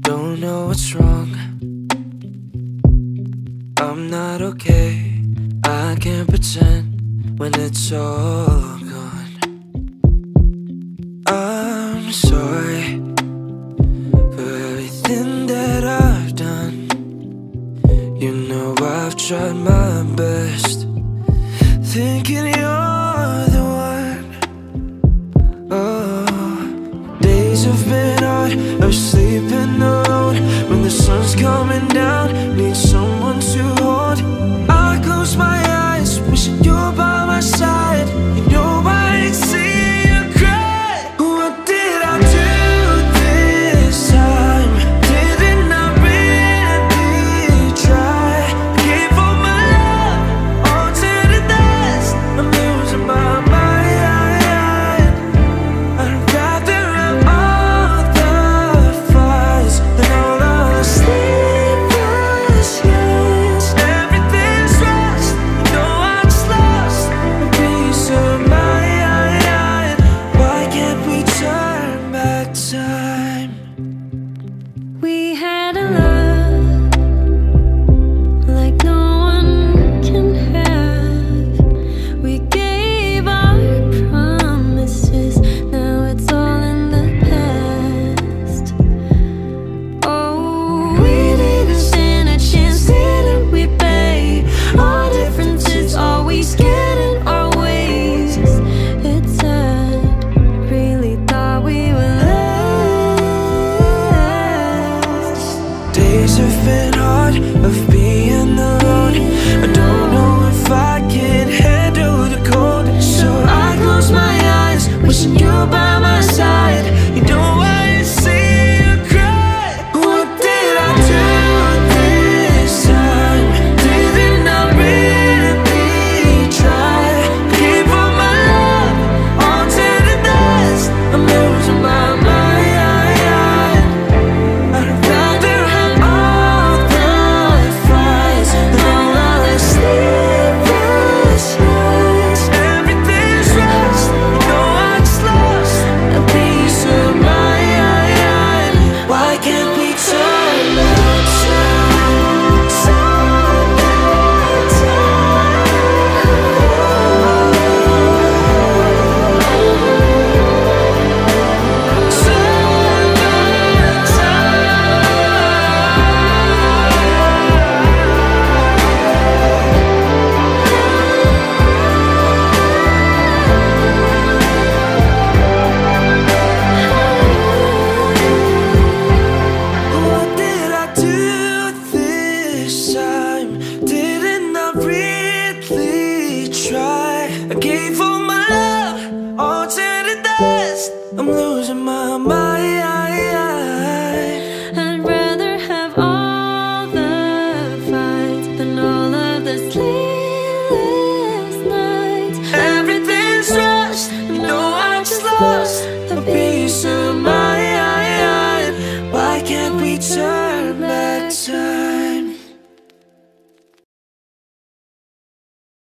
Don't know what's wrong. I'm not okay. I can't pretend when it's all gone. I'm sorry for everything that I've done. You know, I've tried my best, thinking you're the days have been hard. Of sleeping alone When the sun's coming down Need someone to hold. been hard of being I'm losing my mind. I'd rather have all the fights Than all of the sleepless nights. Everything's rushed You know I just lost. A piece of mind. Why can't we turn